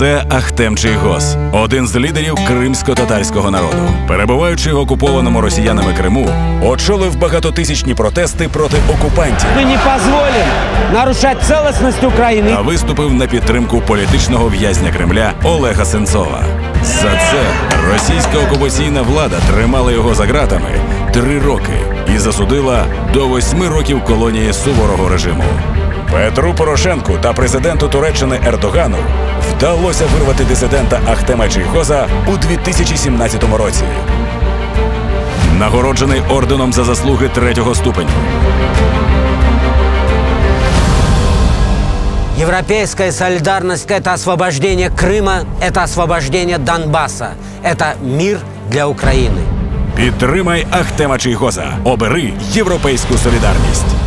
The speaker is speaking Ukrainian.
Це Ахтем Чийгоз, один з лідерів кримсько-татарського народу. Перебуваючи в окупованому росіянами Криму, очолив багатотисячні протести проти окупантів Мы не позволим нарушать целостность Украины. та виступив на підтримку політичного в'язня Кремля Олега Сенцова. За це російська окупаційна влада тримала його за ґратами три роки і засудила до восьми років колонії суворого режиму. Петру Порошенку та президенту Туреччини Ердогану вдалося вирвати дисидента Ахтема Чийгоза у 2017 році. Нагороджений орденом за заслуги третього ступеню. Европейская солидарность – это освобождение Крыма, это освобождение Донбасса, это мир для Украины. Підтримай Ахтема Чийгоза. Обери європейську солідарність.